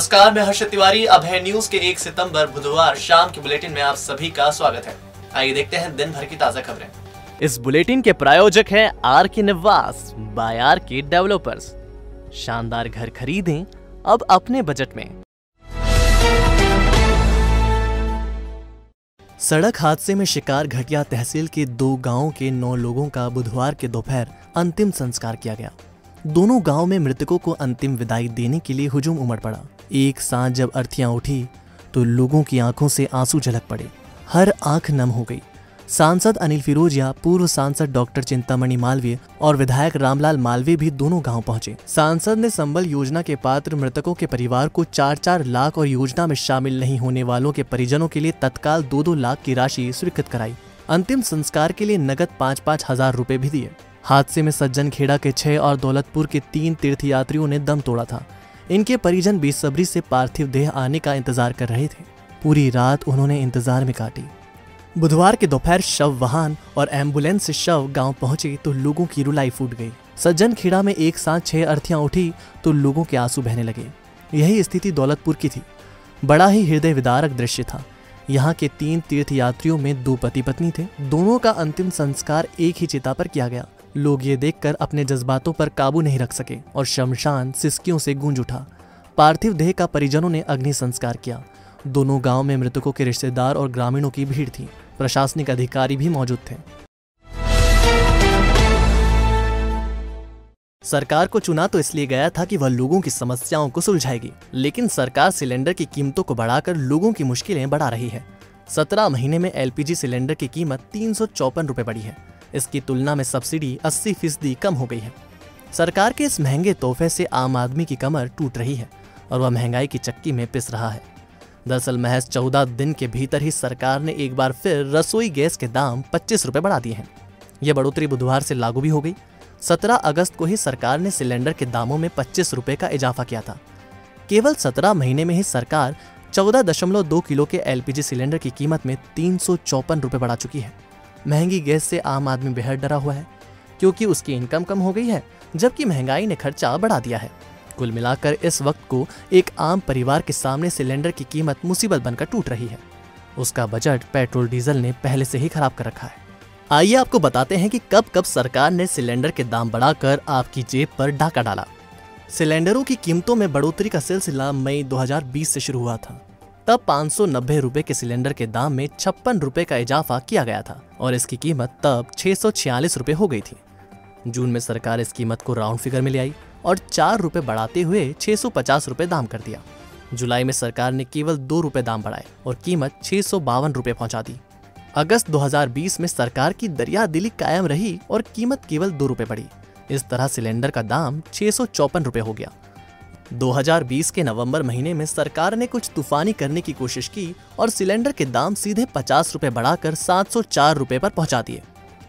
नमस्कार, मैं हर्ष तिवारी अब है न्यूज़ के एक सितंबर बुधवार शाम के बुलेटिन में आप सभी का स्वागत है। आइए देखते हैं दिन भर की ताज़ा खबरें। इस बुलेटिन के प्रायोजक हैं आर के निवास बाय आर के डेवलपर्स। शानदार घर खरीदें अब अपने बजट में। सड़क हादसे में शिकार घटिया तहसील के दो गाँवों के नौ लोगों का बुधवार के दोपहर अंतिम संस्कार किया गया। दोनों गाँव में मृतकों को अंतिम विदाई देने के लिए हुजूम उमड़ पड़ा। एक साथ जब अर्थियाँ उठी तो लोगों की आँखों से आँसू झलक पड़े। हर आँख नम हो गई। सांसद अनिल फिरोजिया, पूर्व सांसद डॉक्टर चिंतामणि मालवीय और विधायक रामलाल मालवीय भी दोनों गाँव पहुँचे। सांसद ने संबल योजना के पात्र मृतकों के परिवार को चार चार लाख और योजना में शामिल नहीं होने वालों के परिजनों के लिए तत्काल दो दो लाख की राशि स्वीकृत कराई। अंतिम संस्कार के लिए नगद पाँच पाँच हज़ार रूपए भी दिए। हादसे में सज्जन खेड़ा के छह और दौलतपुर के तीन तीर्थयात्रियों ने दम तोड़ा था। इनके परिजन बेसब्री से पार्थिव देह आने का इंतज़ार कर रहे थे। पूरी रात उन्होंने इंतज़ार में काटी। बुधवार के दोपहर शव वाहन और एंबुलेंस से शव गाँव पहुँचे तो लोगों की रुलाई फूट गई। सज्जन खेड़ा में एक साथ छह अर्थियाँ उठी तो लोगों के आँसू बहने लगे। यही स्थिति दौलतपुर की थी। बड़ा ही हृदय विदारक दृश्य था। यहाँ के तीन तीर्थयात्रियों में दो पति पत्नी थे। दोनों का अंतिम संस्कार एक ही चिता पर किया गया। लोग ये देखकर अपने जज्बातों पर काबू नहीं रख सके और शमशान सिस्कियों से गूंज उठा। पार्थिव देह का परिजनों ने अग्नि संस्कार किया। दोनों गाँव में मृतकों के रिश्तेदार और ग्रामीणों की भीड़ थी। प्रशासनिक अधिकारी भी मौजूद थे। सरकार को चुना तो इसलिए गया था कि वह लोगों की समस्याओं को सुलझाएगी, लेकिन सरकार सिलेंडर की कीमतों को बढ़ाकर लोगों की मुश्किलें बढ़ा रही है। सत्रह महीने में एलपीजी सिलेंडर की कीमत तीन सौ बढ़ी है। इसकी तुलना में सब्सिडी 80 फ़ीसदी कम हो गई है। सरकार के इस महँगे तोहफे से आम आदमी की कमर टूट रही है और वह महँगाई की चक्की में पिस रहा है। दरअसल महज चौदह दिन के भीतर ही सरकार ने एक बार फिर रसोई गैस के दाम पच्चीस रुपए बढ़ा दिए हैं। यह बढ़ोतरी बुधवार से लागू भी हो गई। सत्रह अगस्त को ही सरकार ने सिलेंडर के दामों में पच्चीस रुपए का इजाफा किया था। केवल सत्रह महीने में ही सरकार चौदह दशमलव दो किलो के एलपीजी सिलेंडर की कीमत में तीन सौ चौपन रुपए बढ़ा चुकी है। महँगी गैस से आम आदमी बेहद डरा हुआ है, क्योंकि उसकी इनकम कम हो गई है, जबकि महँगाई ने खर्चा बढ़ा दिया है। कुल मिलाकर इस वक्त को एक आम परिवार के सामने सिलेंडर की कीमत मुसीबत बनकर टूट रही है। उसका बजट पेट्रोल, डीजल ने पहले से ही खराब कर रखा है। आइए आपको बताते हैं कि कब कब सरकार ने सिलेंडर के दाम बढ़ाकर आपकी जेब पर डाका डाला। सिलेंडरों की कीमतों में बढ़ोतरी का सिलसिला मई 2020 से शुरू हुआ था। तब पाँच सौ के सिलेंडर के दाम में छप्पन रुपए का इजाफा किया गया था और इसकी कीमत तब छह रुपए हो गई थी। जून में सरकार इस कीमत को राउंड फिगर में ले आई और चार रुपए बढ़ाते हुए छह सौ दाम कर दिया। जुलाई में सरकार ने केवल दो रुपए दाम बढ़ाए और कीमत छह सौ बावन रुपए पहुँचा दी। अगस्त 2020 में सरकार की दरिया दिली कायम रही और कीमत केवल दो रुपए बढ़ी। इस तरह सिलेंडर का दाम छह सौ हो गया। 2020 के नवंबर महीने में सरकार ने कुछ तूफानी करने की कोशिश की और सिलेंडर के दाम सीधे पचास रुपए बढ़ाकर सात सौ चार रुपए पर पहुँचा दिए।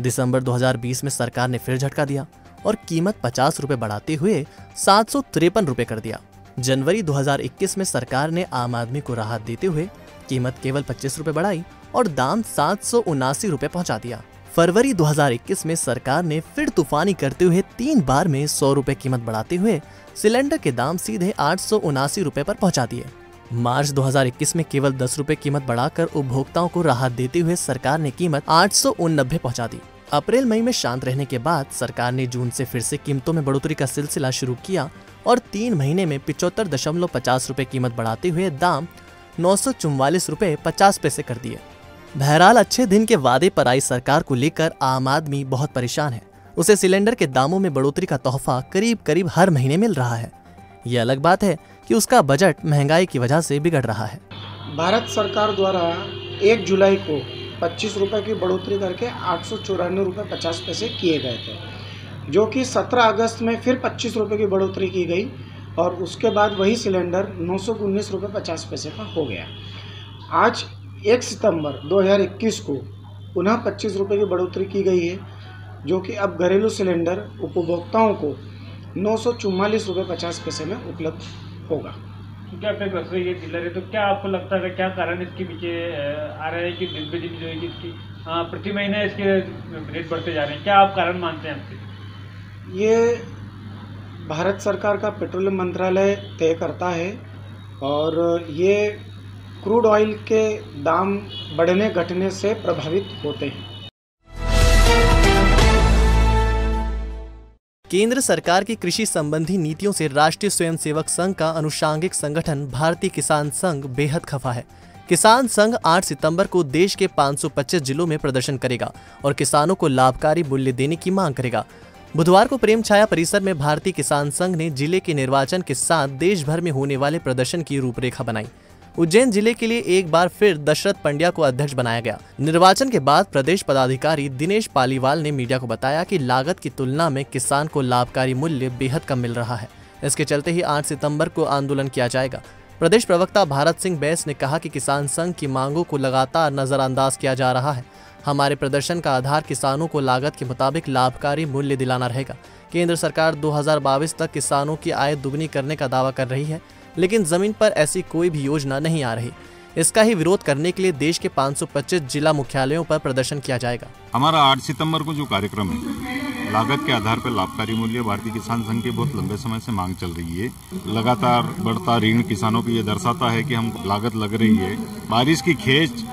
दिसंबर 2020 में सरकार ने फिर झटका दिया और कीमत पचास रुपए बढ़ाते हुए सात सौ तिरपन रुपए कर दिया। जनवरी 2021 में सरकार ने आम आदमी को राहत देते हुए कीमत केवल पच्चीस रुपए बढ़ाई और दाम सात सौ उनासी रुपए पहुँचा दिया। फरवरी 2021 में सरकार ने फिर तूफानी करते हुए तीन बार में सौ रुपए कीमत बढ़ाते हुए सिलेंडर के दाम सीधे आठ सौ उनासी रुपए पर पहुँचा दिए। मार्च 2021 में केवल दस रुपए कीमत बढ़ाकर उपभोक्ताओं को राहत देते हुए सरकार ने कीमत आठ सौ पहुँचा दी। अप्रैल मई में शांत रहने के बाद सरकार ने जून से फिर से कीमतों में बढ़ोतरी का सिलसिला शुरू किया और तीन महीने में पिचहत्तर दशमलव पचास रूपए कीमत बढ़ाते हुए दाम नौ सौ चुम्वालीस रूपए पचास पैसे कर दिए। बहरहाल अच्छे दिन के वादे पर आई सरकार को लेकर आम आदमी बहुत परेशान है। उसे सिलेंडर के दामों में बढ़ोतरी का तोहफा करीब करीब हर महीने मिल रहा है। ये अलग बात है कि उसका बजट महँगाई की वजह से बिगड़ रहा है। भारत सरकार द्वारा एक जुलाई को पच्चीस रुपये की बढ़ोतरी करके आठ सौ चौरानवे रुपये पचास पैसे किए गए थे, जो कि सत्रह अगस्त में फिर पच्चीस रुपये की बढ़ोतरी की गई और उसके बाद वही सिलेंडर नौ सौ उन्नीस रुपये पचास पैसे का हो गया। आज एक सितंबर 2021 को पुनः पच्चीस रुपये की बढ़ोतरी की गई है जो कि अब घरेलू सिलेंडर उपभोक्ताओं को नौ सौ चुम्मालीस रुपये पचास पैसे में उपलब्ध होगा। क्योंकि आप एक रसोई गैस डीलर है? तो क्या आपको लगता है क्या कारण इसके पीछे आ रहा है कि दिन पे दिन जो है कि इसकी प्रति महीने इसके रेट बढ़ते जा रहे हैं? क्या आप कारण मानते हैं आपके ये भारत सरकार का पेट्रोलियम मंत्रालय तय करता है और ये क्रूड ऑयल के दाम बढ़ने, घटने से प्रभावित होते हैं। केंद्र सरकार की कृषि संबंधी नीतियों से राष्ट्रीय स्वयंसेवक संघ का अनुषांगिक संगठन भारतीय किसान संघ बेहद खफा है। किसान संघ 8 सितंबर को देश के 525 जिलों में प्रदर्शन करेगा और किसानों को लाभकारी मूल्य देने की मांग करेगा। बुधवार को प्रेम छाया परिसर में भारतीय किसान संघ ने ज़िले के निर्वाचन के साथ देश भर में होने वाले प्रदर्शन की रूपरेखा बनाई। उज्जैन ज़िले के लिए एक बार फिर दशरथ पंड्या को अध्यक्ष बनाया गया। निर्वाचन के बाद प्रदेश पदाधिकारी दिनेश पालीवाल ने मीडिया को बताया कि लागत की तुलना में किसान को लाभकारी मूल्य बेहद कम मिल रहा है। इसके चलते ही 8 सितंबर को आंदोलन किया जाएगा। प्रदेश प्रवक्ता भारत सिंह बैस ने कहा कि किसान संघ की मांगों को लगातार नजरअंदाज किया जा रहा है। हमारे प्रदर्शन का आधार किसानों को लागत के मुताबिक लाभकारी मूल्य दिलाना रहेगा। केंद्र सरकार 2022 तक किसानों की आय दुगनी करने का दावा कर रही है। लेकिन ज़मीन पर ऐसी कोई भी योजना नहीं आ रही। इसका ही विरोध करने के लिए देश के 525 जिला मुख्यालयों पर प्रदर्शन किया जाएगा। हमारा 8 सितंबर को जो कार्यक्रम है, लागत के आधार पर लाभकारी मूल्य, भारतीय किसान संघ की बहुत लंबे समय से मांग चल रही है। लगातार बढ़ता ऋण किसानों को ये दर्शाता है कि हम लागत लग रही है। बारिश की खेच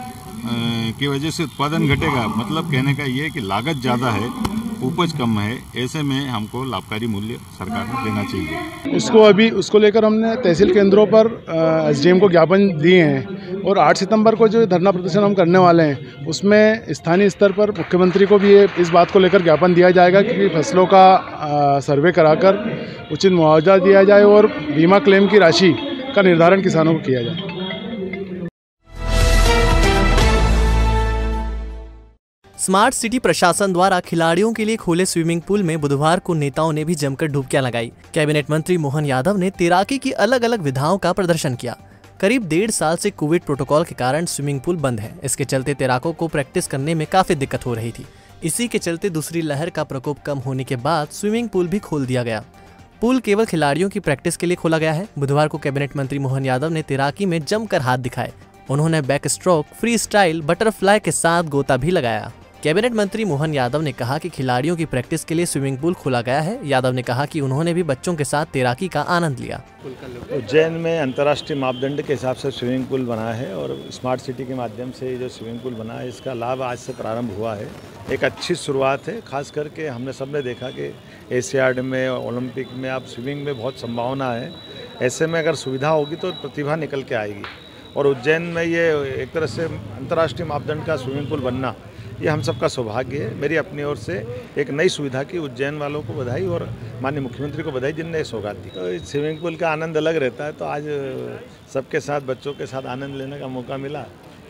की वजह से उत्पादन घटेगा मतलब कहने का ये है कि लागत ज़्यादा है उपज कम है, ऐसे में हमको लाभकारी मूल्य सरकार को देना चाहिए। उसको अभी, उसको लेकर हमने तहसील केंद्रों पर एसडीएम को ज्ञापन दिए हैं और 8 सितंबर को जो धरना प्रदर्शन हम करने वाले हैं, उसमें स्थानीय स्तर पर मुख्यमंत्री को भी ये, इस बात को लेकर ज्ञापन दिया जाएगा कि फ़सलों का सर्वे कराकर उचित मुआवजा दिया जाए और बीमा क्लेम की राशि का निर्धारण किसानों को किया जाए। स्मार्ट सिटी प्रशासन द्वारा खिलाड़ियों के लिए खोले स्विमिंग पूल में बुधवार को नेताओं ने भी जमकर डुबकियाँ लगाई। कैबिनेट मंत्री मोहन यादव ने तैराकी की अलग अलग विधाओं का प्रदर्शन किया। करीब डेढ़ साल से कोविड प्रोटोकॉल के कारण स्विमिंग पूल बंद है। इसके चलते तैराकों को प्रैक्टिस करने में काफ़ी दिक्कत हो रही थी। इसी के चलते दूसरी लहर का प्रकोप कम होने के बाद स्विमिंग पूल भी खोल दिया गया। पूल केवल खिलाड़ियों की प्रैक्टिस के लिए खोला गया है। बुधवार को कैबिनेट मंत्री मोहन यादव ने तैराकी में जमकर हाथ दिखाए। उन्होंने backstroke, freestyle, butterfly के साथ गोता भी लगाया। कैबिनेट मंत्री मोहन यादव ने कहा कि खिलाड़ियों की प्रैक्टिस के लिए स्विमिंग पूल खोला गया है। यादव ने कहा कि उन्होंने भी बच्चों के साथ तैराकी का आनंद लिया। उज्जैन में अंतर्राष्ट्रीय मापदंड के हिसाब से स्विमिंग पूल बना है और स्मार्ट सिटी के माध्यम से जो स्विमिंग पूल बना है, इसका लाभ आज से प्रारंभ हुआ है। एक अच्छी शुरुआत है, खास करके हमने सबने देखा कि एशियाड में, ओलंपिक में, अब स्विमिंग में बहुत संभावना है। ऐसे में अगर सुविधा होगी तो प्रतिभा निकल के आएगी। और उज्जैन में ये एक तरह से अंतर्राष्ट्रीय मापदंड का स्विमिंग पूल बनना ये हम सबका सौभाग्य है। मेरी अपनी ओर से एक नई सुविधा की उज्जैन वालों को बधाई और माननीय मुख्यमंत्री को बधाई जिनने सौगात दी। तो स्विमिंग पूल का आनंद अलग रहता है तो आज सबके साथ बच्चों के साथ आनंद लेने का मौका मिला।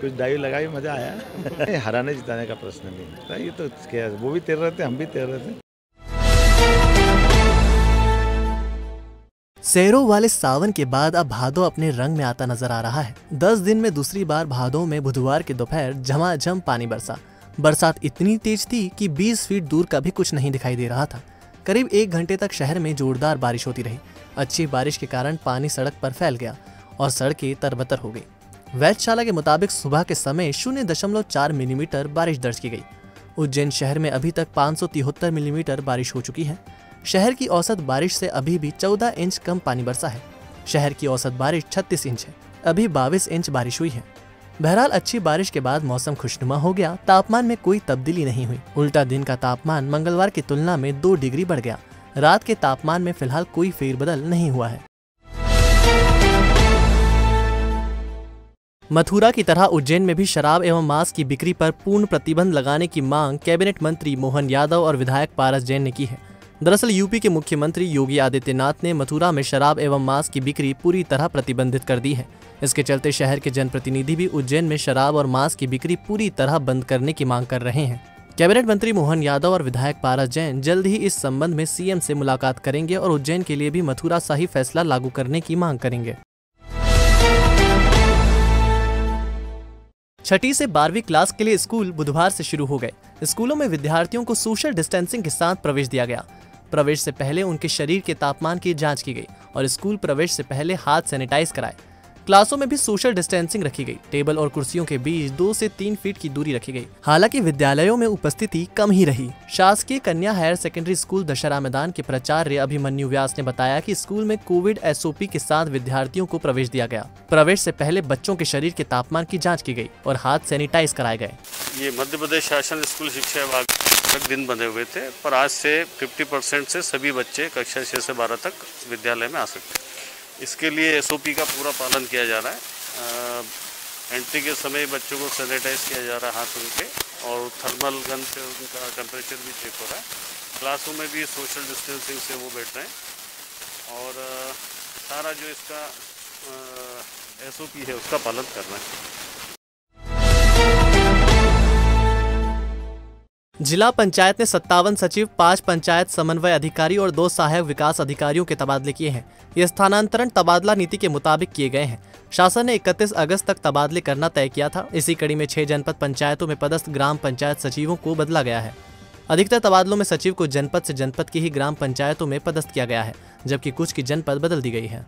कुछ डाइव लगाई मज़ा आया। हराने जिताने का प्रश्न नहीं ये तो क्या वो भी तैर रहे थे हम भी तैर रहे थे। सैरों वाले सावन के बाद अब भादो अपने रंग में आता नज़र आ रहा है। दस दिन में दूसरी बार भादो में बुधवार के दोपहर झमाझम पानी बरसा। बरसात इतनी तेज थी कि 20 फीट दूर का भी कुछ नहीं दिखाई दे रहा था। करीब एक घंटे तक शहर में जोरदार बारिश होती रही। अच्छी बारिश के कारण पानी सड़क पर फैल गया और सड़कें तरबतर हो गई। वैधशाला के मुताबिक सुबह के समय शून्य दशमलव चार मिलीमीटर बारिश दर्ज की गई। उज्जैन शहर में अभी तक पाँच सौ तिहत्तर मिलीमीटर बारिश हो चुकी है। शहर की औसत बारिश से अभी भी 14 इंच कम पानी बरसा है। शहर की औसत बारिश 36 इंच है। अभी 22 इंच बारिश हुई है। बहरहाल, अच्छी बारिश के बाद मौसम खुशनुमा हो गया। तापमान में कोई तब्दीली नहीं हुई। उल्टा दिन का तापमान मंगलवार की तुलना में दो डिग्री बढ़ गया। रात के तापमान में फ़िलहाल कोई फेरबदल नहीं हुआ है। मथुरा की तरह उज्जैन में भी शराब एवं मांस की बिक्री पर पूर्ण प्रतिबंध लगाने की मांग कैबिनेट मंत्री मोहन यादव और विधायक पारस जैन ने की है। दरअसल यूपी के मुख्यमंत्री योगी आदित्यनाथ ने मथुरा में शराब एवं मांस की बिक्री पूरी तरह प्रतिबंधित कर दी है। इसके चलते शहर के जनप्रतिनिधि भी उज्जैन में शराब और मांस की बिक्री पूरी तरह बंद करने की मांग कर रहे हैं। कैबिनेट मंत्री मोहन यादव और विधायक पारस जैन जल्द ही इस संबंध में सीएम से मुलाकात करेंगे और उज्जैन के लिए भी मथुरा सा फैसला लागू करने की मांग करेंगे। छठी से बारहवीं क्लास के लिए स्कूल बुधवार से शुरू हो गए। स्कूलों में विद्यार्थियों को सोशल डिस्टेंसिंग के साथ प्रवेश दिया गया। प्रवेश से पहले उनके शरीर के तापमान की जाँच की गई और स्कूल प्रवेश से पहले हाथ सैनिटाइज कराए। क्लासों में भी सोशल डिस्टेंसिंग रखी गई। टेबल और कुर्सियों के बीच दो से तीन फीट की दूरी रखी गई। हालाँकि विद्यालयों में उपस्थिति कम ही रही। शासकीय कन्या हायर सेकेंडरी स्कूल दशहरा मैदान के प्राचार्य अभिमन्यु व्यास ने बताया कि स्कूल में कोविड एसओपी के साथ विद्यार्थियों को प्रवेश दिया गया। प्रवेश से पहले बच्चों के शरीर के तापमान की जाँच की गई और हाथ सैनिटाइज कराए गए। ये मध्य प्रदेश शासन स्कूल शिक्षा विभाग तक दिन बंधे हुए थे, पर आज से 50 परसेंट से सभी बच्चे कक्षा छः से बारह तक विद्यालय में आ सकते हैं। इसके लिए एसओपी का पूरा पालन किया जा रहा है। एंट्री के समय बच्चों को सैनिटाइज किया जा रहा है हाथ उनके, और थर्मल गन से उनका टेम्परेचर भी चेक हो रहा है। क्लासों में भी सोशल डिस्टेंसिंग से वो बैठ रहे हैं। और सारा जो इसका एसओपी है, उसका पालन कर रहे हैं। जिला पंचायत ने सत्तावन सचिव, पाँच पंचायत समन्वय अधिकारी और दो सहायक विकास अधिकारियों के तबादले किए हैं। ये स्थानांतरण तबादला नीति के मुताबिक किए गए हैं। शासन ने 31 अगस्त तक तबादले करना तय किया था। इसी कड़ी में छह जनपद पंचायतों में पदस्थ ग्राम पंचायत सचिवों को बदला गया है। अधिकतर तबादलों में सचिव को जनपद से जनपद की ही ग्राम पंचायतों में पदस्थ किया गया है, जबकि कुछ की जनपद बदल दी गई है।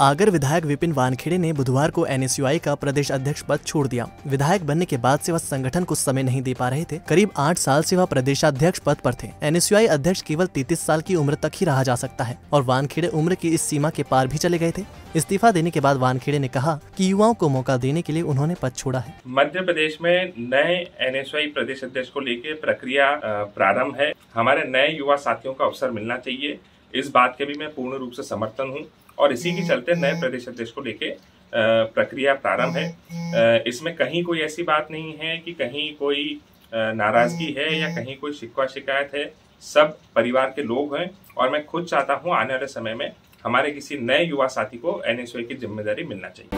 आगर विधायक विपिन वानखेड़े ने बुधवार को एनएसयूआई का प्रदेश अध्यक्ष पद छोड़ दिया। विधायक बनने के बाद से वह संगठन को समय नहीं दे पा रहे थे। करीब आठ साल से वह प्रदेशाध्यक्ष पद पर थे। एनएसयूआई अध्यक्ष केवल तैतीस साल की उम्र तक ही रहा जा सकता है और वानखेड़े उम्र की इस सीमा के पार भी चले गए थे। इस्तीफा देने के बाद वानखेड़े ने कहा कि युवाओं को मौका देने के लिए उन्होंने पद छोड़ा है। मध्य प्रदेश में नए एनएसयूआई प्रदेश अध्यक्ष को लेकर प्रक्रिया प्रारंभ है। हमारे नए युवा साथियों का अवसर मिलना चाहिए। इस बात के भी मैं पूर्ण रूप से समर्थन हूँ। और इसी के चलते नए प्रदेश अध्यक्ष को लेके प्रक्रिया प्रारंभ है। इसमें कहीं कोई ऐसी बात नहीं है कि कहीं कोई नाराज़गी है या कहीं कोई शिकवा शिकायत है। सब परिवार के लोग हैं और मैं खुद चाहता हूँ आने वाले समय में हमारे किसी नए युवा साथी को एनएसओ की ज़िम्मेदारी मिलना चाहिए।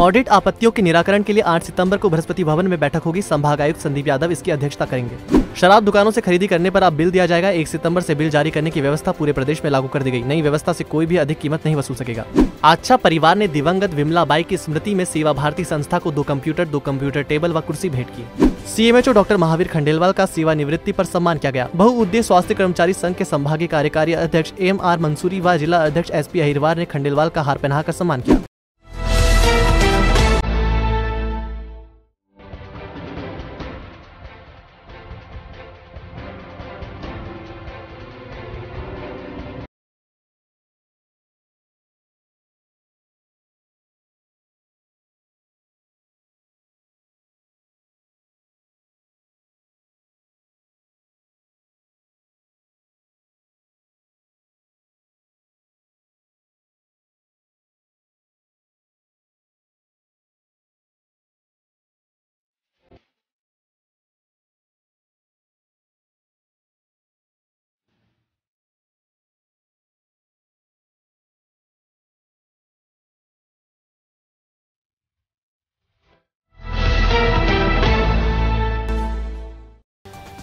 ऑडिट आपत्तियों के निराकरण के लिए 8 सितंबर को बृहस्पति भवन में बैठक होगी। संभाग आयुक्त संदीप यादव इसकी अध्यक्षता करेंगे। शराब दुकानों से खरीदी करने पर अब बिल दिया जाएगा। एक सितंबर से बिल जारी करने की व्यवस्था पूरे प्रदेश में लागू कर दी गई। नई व्यवस्था से कोई भी अधिक कीमत नहीं वसूल सकेगा। अच्छा परिवार ने दिवंगत विमला बाई की स्मृति में सेवा भारती संस्था को दो कंप्यूटर दो कंप्यूटर टेबल व कुर्सी भेंट की। सीएमएचओ डॉक्टर महावीर खंडेलवाल का सेवा निवृत्ति पर सम्मान किया गया। बहुउद्देश्य स्वास्थ्य कर्मचारी संघ के संभागीय कार्यकारी अध्यक्ष एम आर मंसूरी व जिला अध्यक्ष एस पी अहिरवार ने खंडेलवाल का हार पहनाकर सम्मान किया।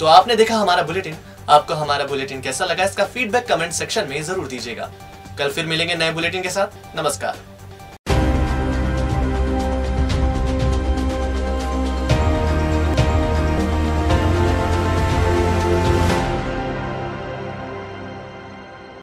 तो आपने देखा हमारा बुलेटिन? आपको हमारा बुलेटिन कैसा लगा? इसका फीडबैक कमेंट सेक्शन में ज़रूर दीजिएगा। कल फिर मिलेंगे नए बुलेटिन के साथ। नमस्कार।